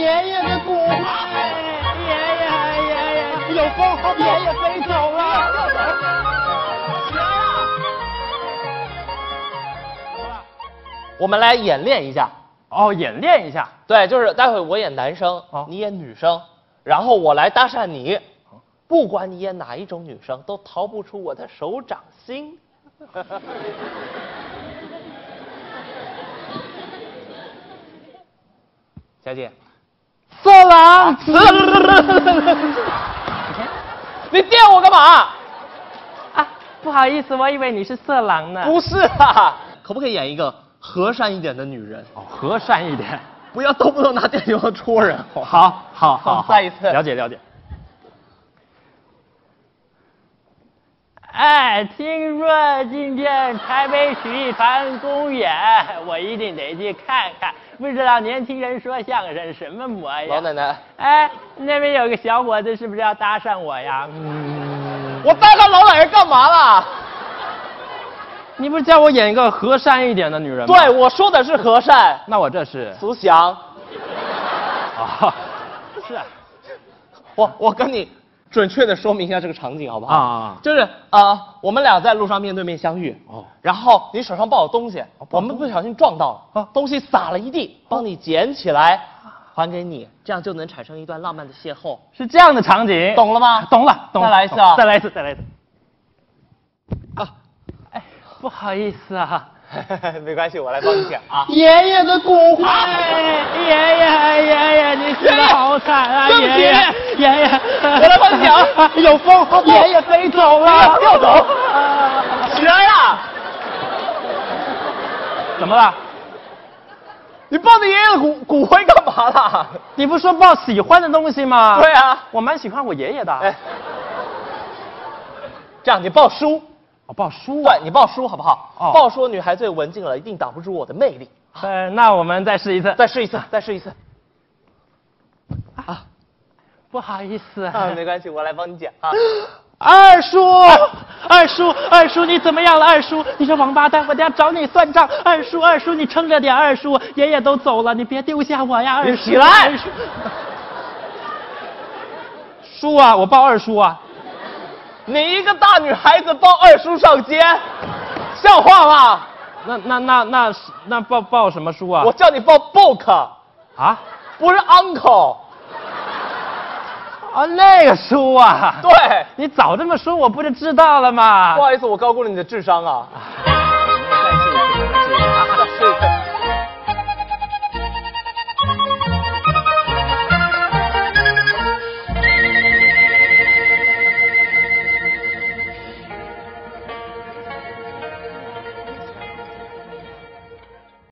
爷爷的骨灰，爷爷爷爷有风，爷爷飞走了。我们来演练一下。哦，演练一下。对，就是待会我演男生，哦你演女生，然后我来搭讪你。不管你演哪一种女生，都逃不出我的手掌心。小姐，色狼，你电我干嘛？啊，不好意思，我以为你是色狼呢。不是啊，可不可以演一个和善一点的女人？哦，和善一点。不要动不动拿电球戳人。好，好，好，好，再一次了解，了解。哎，听说今天台北曲艺团公演，我一定得去看看。不知道年轻人说相声什么模样？老奶奶，哎，那边有个小伙子，是不是要搭讪我呀？嗯，我搭讪老奶奶干嘛啦？你不是叫我演一个和善一点的女人吗？对，我说的是和善。那我这是慈祥，啊，是啊，我我跟你准确的说明一下这个场景好不好？啊就是啊，我们俩在路上面对面相遇，哦然后你手上抱有东西，我们不小心撞到了，啊东西洒了一地，帮你捡起来，还给你，这样就能产生一段浪漫的邂逅，是这样的场景，懂了吗？懂了，懂了。再来一次啊再来一次，再来一次。啊，哎，不好意思啊。没关系，我来帮你捡啊。爷爷的骨灰，哎，爷爷爷爷，你死的好惨啊！爷爷爷爷，我来帮你有风，爷爷飞走了，不要走啊起来呀！怎么了？你抱着爷爷的骨骨灰干嘛啦？你不说抱喜欢的东西吗？对啊，我蛮喜欢我爷爷的。哎，这样你抱书，我抱书啊对。你抱书好不好？哦抱书女孩最文静了，一定挡不住我的魅力。呃，那我们再试一次。再试一次，再试一次。啊不好意思啊，没关系，我来帮你捡啊。二叔，二叔，二叔，你怎么样了？二叔，你这王八蛋，我等下找你算账。二叔，二叔，你撑着点。二叔，爷爷都走了，你别丢下我呀。二叔，你起来二叔叔啊，我抱二叔啊。你一个大女孩子抱二叔上街，像话吗？那那那那那抱抱什么叔啊？我叫你抱 book，啊不是 uncle。啊，那个书啊，对，你早这么说，我不就知道了吗？不好意思，我高估了你的智商啊。啊